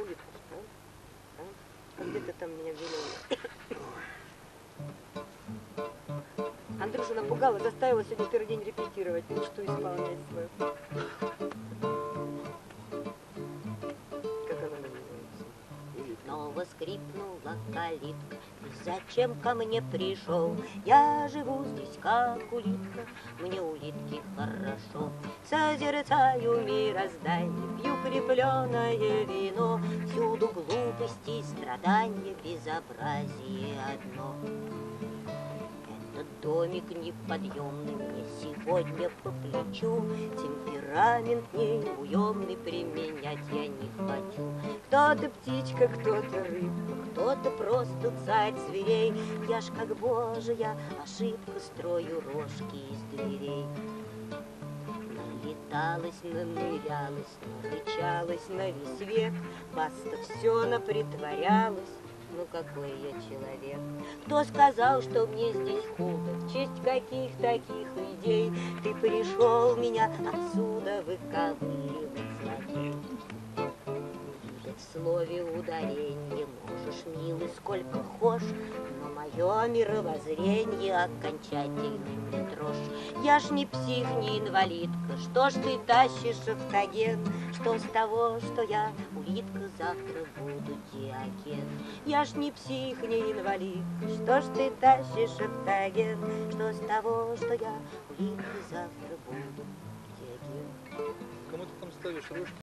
улитку спал. А? А где ты там меня велел? Андрюша напугала, заставила сегодня первый день репетировать мечту исполнять свою. Снова скрипнула калитка. И Зачем ко мне пришел? Я живу здесь как улитка, мне улитки хорошо. Созерцаю мироздание, пью крепленое вино, Всюду глупости, страдания, безобразие одно. Этот домик неподъемный мне сегодня по плечу, Темперамент неуемный применять я. Кто-то птичка, кто-то рыбка, Кто-то просто царь зверей, Я ж как божья ошибка строю рожки из дверей. Налеталась, нанырялась, нарычалась на весь век, Баста все напритворялась, ну какой я человек. Кто сказал, что мне здесь худо, в честь каких таких идей Ты пришел меня отсюда выковыривать слове ударенье можешь, милый, сколько хошь, Но мое мировоззрение окончательно не трожь. Я ж не псих, не инвалидка, что ж ты тащишь автоген? Что с того, что я улитка, завтра буду диоген? Я ж не псих, не инвалидка, что ж ты тащишь автоген? Что с того, что я улитка, завтра буду диоген? Кому ты там ставишь рожки?